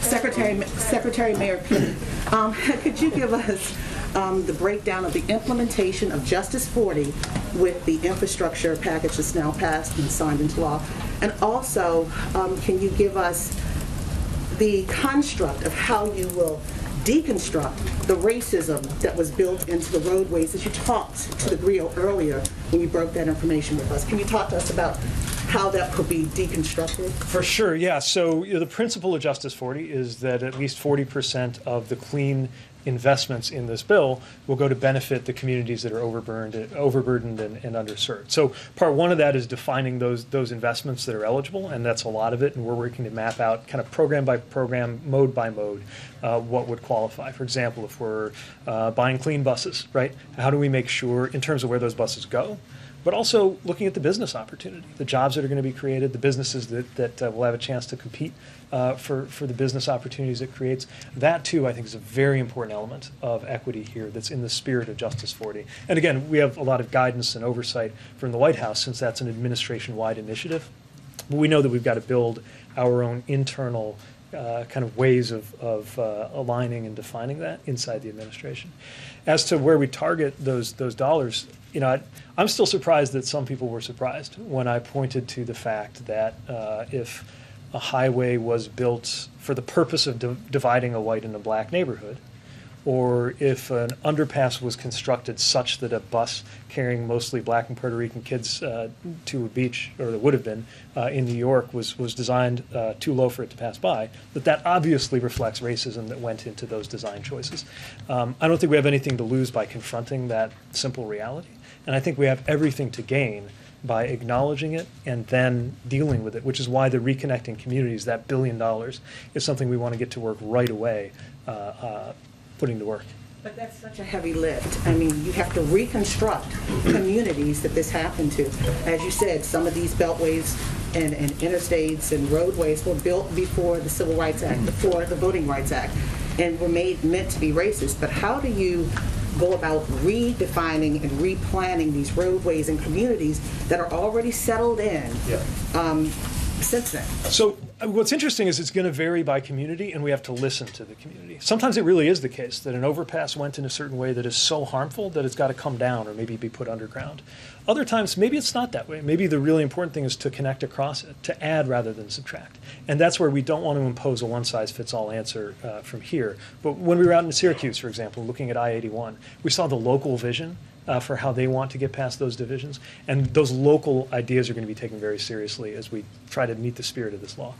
Secretary, Secretary Mayor Pete, um, could you give us um, the breakdown of the implementation of Justice 40 with the infrastructure package that's now passed and signed into law? And also, um, can you give us the construct of how you will deconstruct the racism that was built into the roadways that you talked to the Grio earlier when you broke that information with us? Can you talk to us about how that could be deconstructed? For sure, yeah. So you know, the principle of Justice 40 is that at least 40% of the clean investments in this bill will go to benefit the communities that are overburdened, overburdened and, and underserved. So part one of that is defining those those investments that are eligible, and that's a lot of it. And we're working to map out kind of program by program, mode by mode, uh, what would qualify. For example, if we're uh, buying clean buses, right? How do we make sure, in terms of where those buses go? But also looking at the business opportunity, the jobs that are going to be created, the businesses that, that uh, will have a chance to compete uh, for, for the business opportunities it creates. That, too, I think is a very important element of equity here that's in the spirit of Justice 40. And again, we have a lot of guidance and oversight from the White House since that's an administration wide initiative. But we know that we've got to build our own internal uh, kind of ways of, of uh, aligning and defining that inside the administration. As to where we target those those dollars, you know, I, I'm still surprised that some people were surprised when I pointed to the fact that uh, if a highway was built for the purpose of di- dividing a white and a black neighborhood, or if an underpass was constructed such that a bus carrying mostly black and Puerto Rican kids uh, to a beach, or it would have been uh, in New York, was was designed uh, too low for it to pass by, that that obviously reflects racism that went into those design choices. Um, I don't think we have anything to lose by confronting that simple reality, and I think we have everything to gain by acknowledging it and then dealing with it, which is why the reconnecting communities, that billion dollars, is something we want to get to work right away, uh, uh, putting to work. But that's such a heavy lift. I mean, you have to reconstruct communities that this happened to. As you said, some of these beltways and, and interstates and roadways were built before the Civil Rights Act, before the Voting Rights Act, and were made, meant to be racist. But how do you go about redefining and replanning these roadways and communities that are already settled in um, since then? So what's interesting is it's going to vary by community, and we have to listen to the community. Sometimes it really is the case that an overpass went in a certain way that is so harmful that it's got to come down or maybe be put underground. Other times, maybe it's not that way. Maybe the really important thing is to connect across it, to add rather than subtract. And that's where we don't want to impose a one size fits all answer uh, from here. But when we were out in Syracuse, for example, looking at I 81, we saw the local vision uh, for how they want to get past those divisions. And those local ideas are going to be taken very seriously as we try to meet the spirit of this law.